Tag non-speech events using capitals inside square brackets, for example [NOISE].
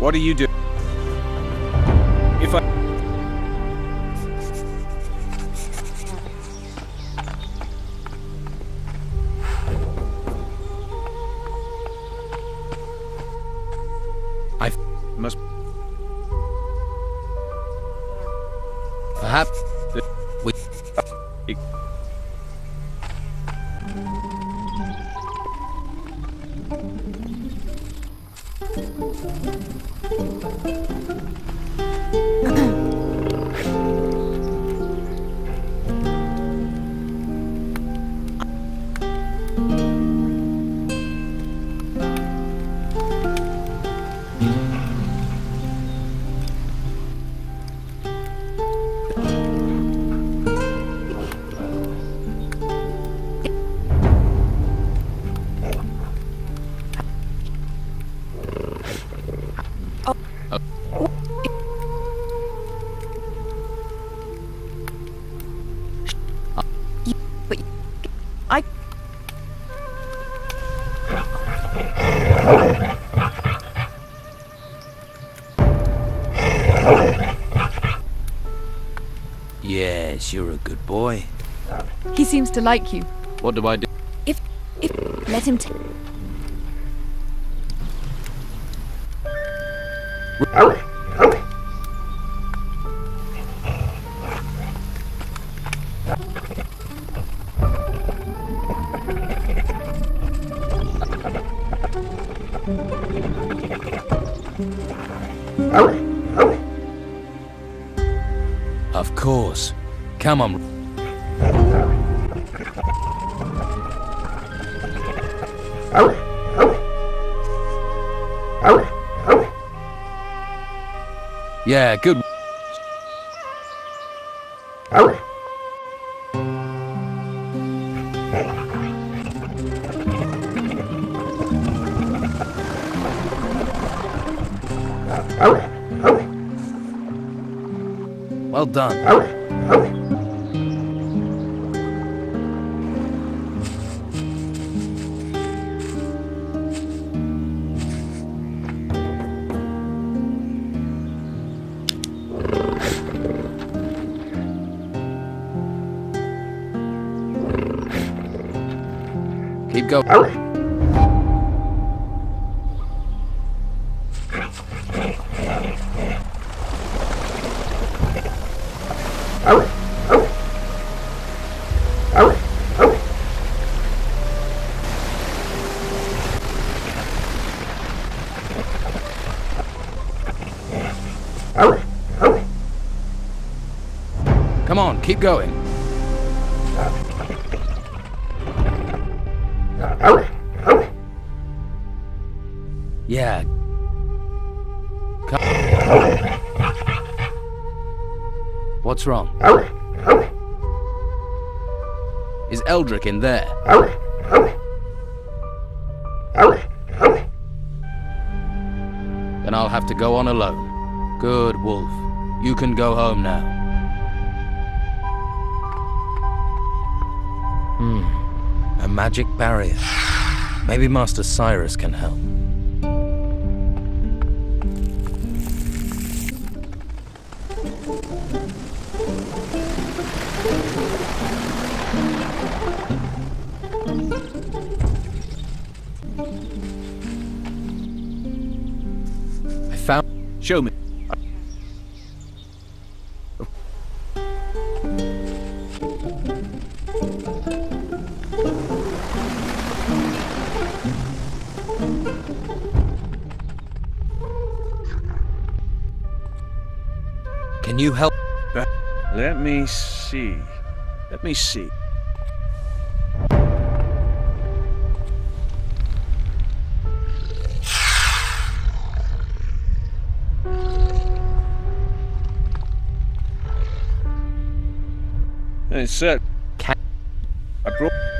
What do you do? If I... I must... Perhaps we Yes, you're a good boy. he seems to like you. What do I do? If if let him t- Of course. Come on. Yeah, good. Well done. Keep going. Come on, keep going. Yeah. What's wrong? Is Eldric in there? Then I'll have to go on alone. Good, Wolf. You can go home now. Hmm. A magic barrier. [SIGHS] Maybe Master Cyrus can help. I found. Show me. Can you help? Let me see. Let me see. It's set. I brought.